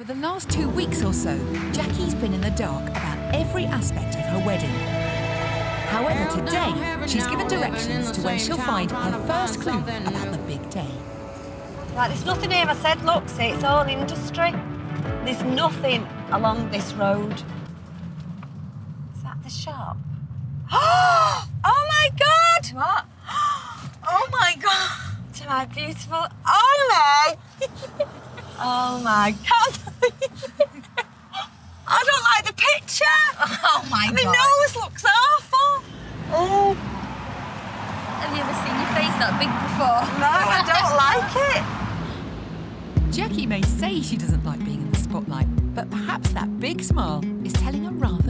For the last two weeks or so, Jackie's been in the dark about every aspect of her wedding. However, today, she's given directions to where she'll find her first clue about the big day. Right, there's nothing here. I said, look, see, it's all industry. There's nothing along this road. Is that the shop? Oh my God! What? Oh my God! To my beautiful Ollie! oh my God! I don't like the picture. Oh my My god. nose looks awful. Oh Have you ever seen your face that big before? no, I don't like it. Jackie may say she doesn't like being in the spotlight, but perhaps that big smile is telling a rather different